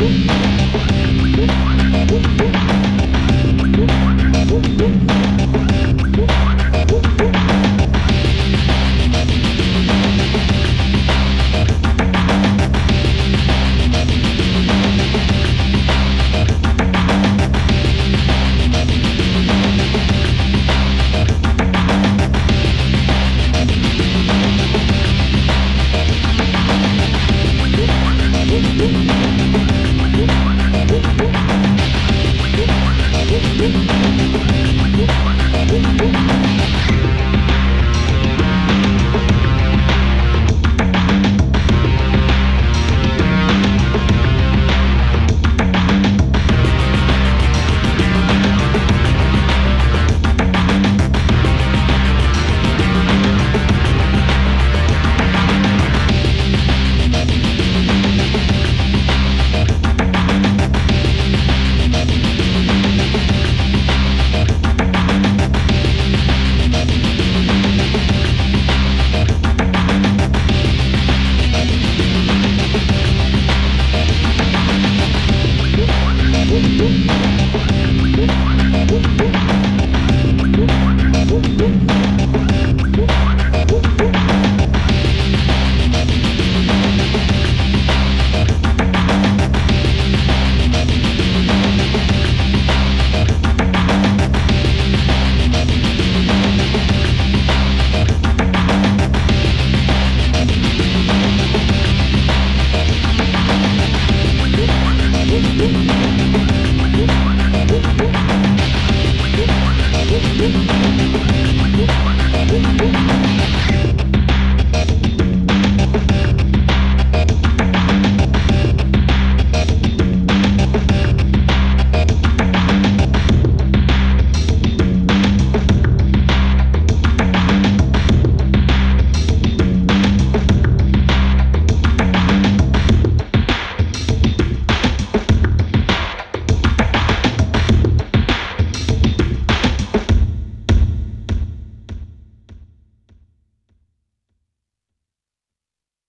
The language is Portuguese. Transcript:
Música